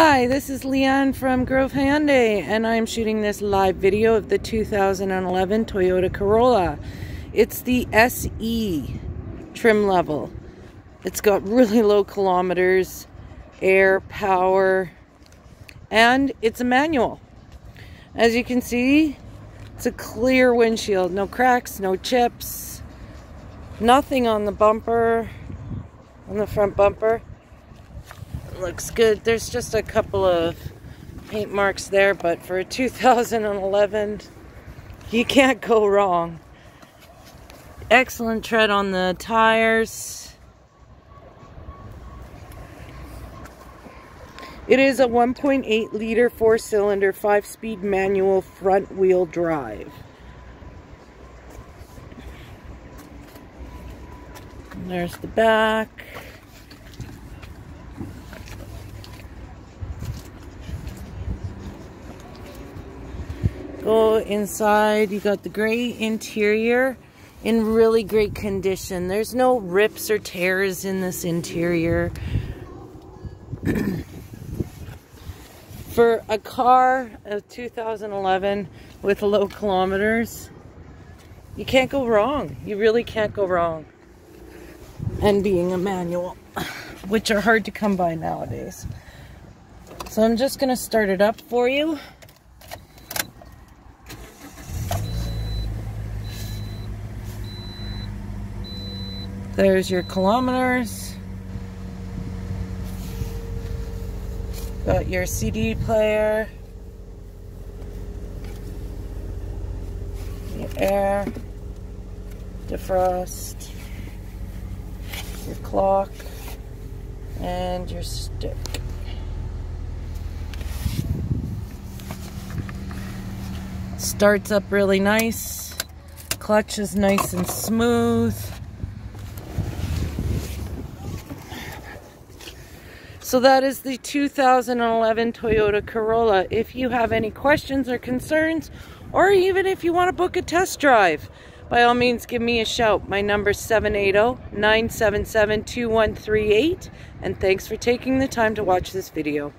Hi, this is Leigh-Anne from Grove Hyundai and I'm shooting this live video of the 2011 Toyota Corolla. It's the CE trim level. It's got really low kilometers, air, power, and it's a manual. As you can see, it's a clear windshield. No cracks, no chips, nothing on the bumper, on the front bumper looks good. There's just a couple of paint marks there, but for a 2011, you can't go wrong. Excellent tread on the tires. It is a 1.8 liter four cylinder five speed manual front wheel drive. There's the back. Go inside. You got the gray interior in really great condition. There's no rips or tears in this interior. For a car of 2011 with low kilometers, you can't go wrong. You really can't go wrong. And being a manual, which are hard to come by nowadays. So I'm just going to start it up for you. There's your kilometers. Got your CD player. Your air. Defrost. Your clock. And your stick. Starts up really nice. Clutch is nice and smooth. So that is the 2011 Toyota Corolla. If you have any questions or concerns, or even if you want to book a test drive, by all means give me a shout. My number is 780-977-2138. And thanks for taking the time to watch this video.